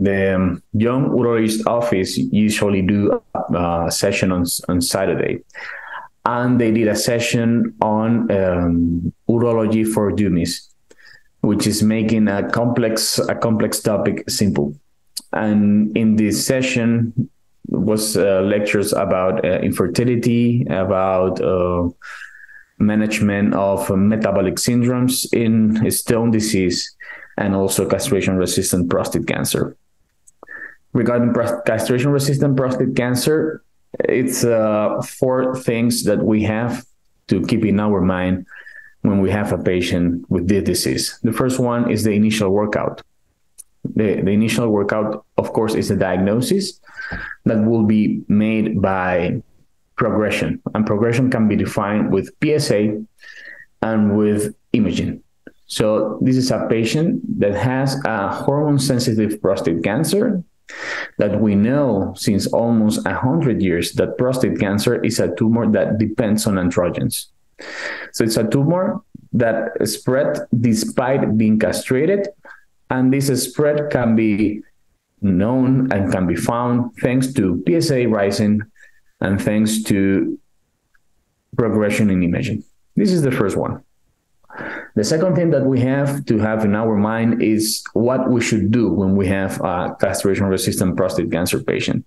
the um, young urologist office usually do a session on on Saturday, and they did a session on um, urology for dummies, which is making a complex a complex topic simple. And in this session was uh, lectures about uh, infertility, about uh, management of metabolic syndromes in stone disease, and also castration resistant prostate cancer. Regarding castration resistant prostate cancer, it's uh, four things that we have to keep in our mind when we have a patient with this disease. The first one is the initial workout. The, the initial workout, of course, is a diagnosis that will be made by progression. And progression can be defined with PSA and with imaging. So, this is a patient that has a hormone sensitive prostate cancer that we know since almost 100 years that prostate cancer is a tumor that depends on androgens. So it's a tumor that spread despite being castrated, and this spread can be known and can be found thanks to PSA rising and thanks to progression in imaging. This is the first one. The second thing that we have to have in our mind is what we should do when we have a castration resistant prostate cancer patient.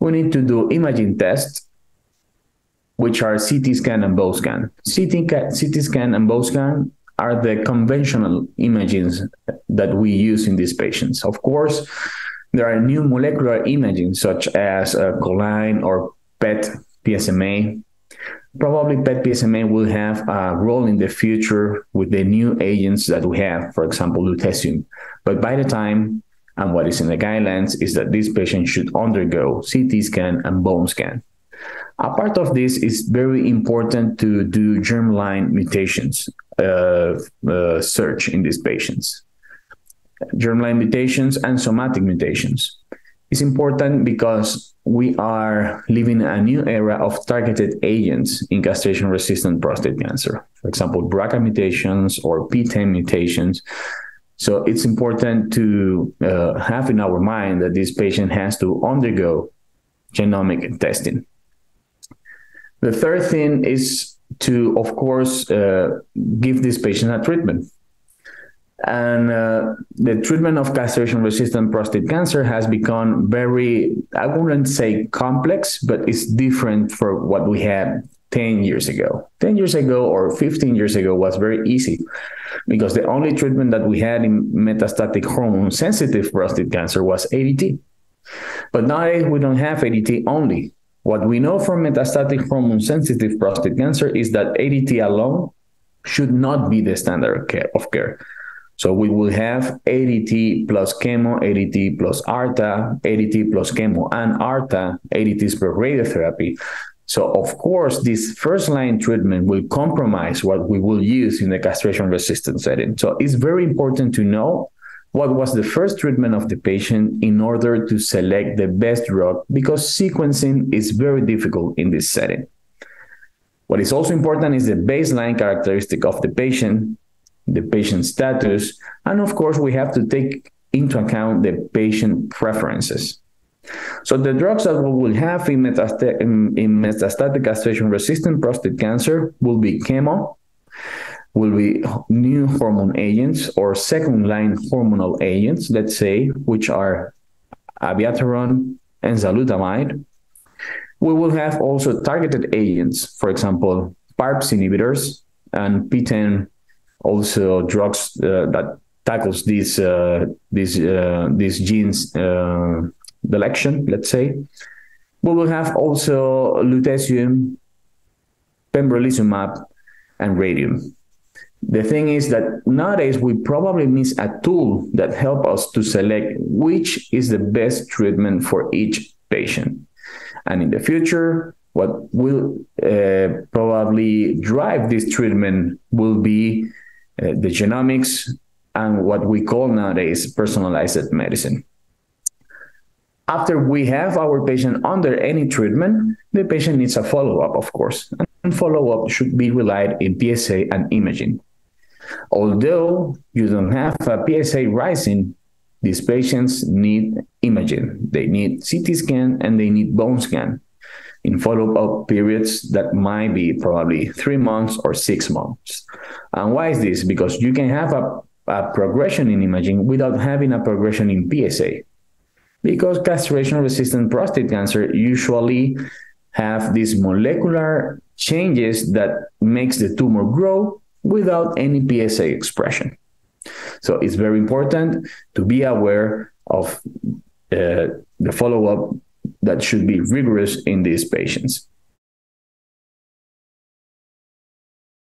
We need to do imaging tests, which are CT scan and bone scan. CT, CT scan and bone scan are the conventional images that we use in these patients. Of course, there are new molecular imaging such as uh, choline or PET PSMA probably PET PSMA will have a role in the future with the new agents that we have, for example, lutetium. But by the time, and what is in the guidelines, is that this patient should undergo CT scan and bone scan. A part of this is very important to do germline mutations uh, uh, search in these patients. Germline mutations and somatic mutations. It's important because we are living a new era of targeted agents in castration resistant prostate cancer. For example, BRCA mutations or PTEN mutations. So it's important to uh, have in our mind that this patient has to undergo genomic testing. The third thing is to, of course, uh, give this patient a treatment. And uh, the treatment of castration resistant prostate cancer has become very, I wouldn't say complex, but it's different for what we had 10 years ago. 10 years ago or 15 years ago was very easy because the only treatment that we had in metastatic hormone sensitive prostate cancer was ADT. But nowadays we don't have ADT only. What we know from metastatic hormone sensitive prostate cancer is that ADT alone should not be the standard care of care. So we will have ADT plus chemo, ADT plus ARTA, ADT plus chemo and ARTA, ADTs per radiotherapy. So of course, this first line treatment will compromise what we will use in the castration resistant setting. So it's very important to know what was the first treatment of the patient in order to select the best drug because sequencing is very difficult in this setting. What is also important is the baseline characteristic of the patient the patient status, and of course, we have to take into account the patient preferences. So the drugs that we will have in, in, in metastatic castration-resistant prostate cancer will be chemo, will be new hormone agents or second-line hormonal agents, let's say, which are abiraterone and enzalutamide. We will have also targeted agents, for example, PARPs inhibitors and PTEN also drugs uh, that tackles these uh, these uh, these genes deletion, let's say. We will have also lutetium, pembrolizumab, and radium. The thing is that nowadays we probably miss a tool that help us to select which is the best treatment for each patient. And in the future, what will uh, probably drive this treatment will be Uh, the genomics, and what we call nowadays personalized medicine. After we have our patient under any treatment, the patient needs a follow up, of course, and follow up should be relied in PSA and imaging. Although you don't have a PSA rising, these patients need imaging. They need CT scan and they need bone scan in follow-up periods that might be probably three months or six months. And why is this? Because you can have a, a progression in imaging without having a progression in PSA. Because castration-resistant prostate cancer usually have these molecular changes that makes the tumor grow without any PSA expression. So it's very important to be aware of uh, the follow-up that should be rigorous in these patients.